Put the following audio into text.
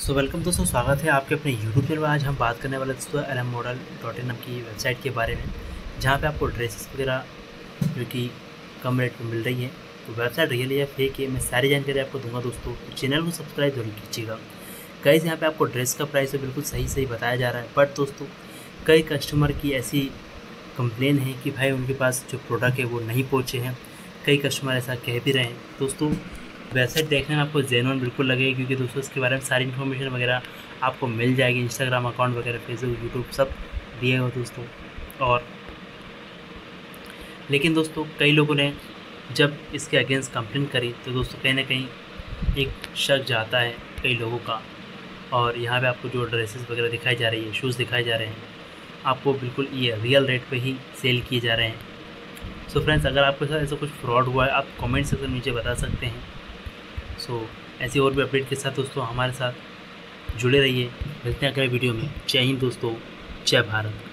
So welcome दोस्तों, स्वागत है आपके अपने यूट्यूब पर। आज हम बात करने वाले दोस्तों L M model dot in की वेबसाइट के बारे में, जहाँ पे आपको ड्रेसेस वगैरह जो कि कम रेट में मिल रही है। तो वेबसाइट रियल या फेक है, मैं सारी जानकारी आपको दूँगा दोस्तों। तो चैनल को सब्सक्राइब ज़रूर कीजिएगा। कई यहाँ पर आपको ड्रेस का प्राइस बिल्कुल सही सही बताया जा रहा है। बट दोस्तों, कई कस्टमर की ऐसी कंप्लेन है कि भाई उनके पास जो प्रोडक्ट है वो नहीं पहुँचे हैं। कई कस्टमर ऐसा कह भी रहे हैं। दोस्तों वेबसाइट देखने में आपको जेनवन बिल्कुल लगेगी, क्योंकि दोस्तों इसके बारे में सारी इन्फॉर्मेशन वगैरह आपको मिल जाएगी इंस्टाग्राम अकाउंट वगैरह फेसबुक यूट्यूब सब दिए हुए दोस्तों। और लेकिन दोस्तों, कई लोगों ने जब इसके अगेंस्ट कंप्लेन करी तो दोस्तों कहीं ना कहीं एक शक जाता है कई लोगों का। और यहाँ पे आपको जो ड्रेसेस वगैरह दिखाई जा रही है शूज़ दिखाए जा रहे हैं, आपको बिल्कुल ये रियल रेट पे ही सेल किए जा रहे हैं। सो so फ्रेंड्स अगर आपके साथ ऐसा कुछ फ्रॉड हुआ है, आप कमेंट सेक्शन नीचे बता सकते हैं। सो so, ऐसी और भी अपडेट के साथ दोस्तों हमारे साथ जुड़े रहिए। मिलते हैं अगले वीडियो में। जय हिंद दोस्तों। जय भारत।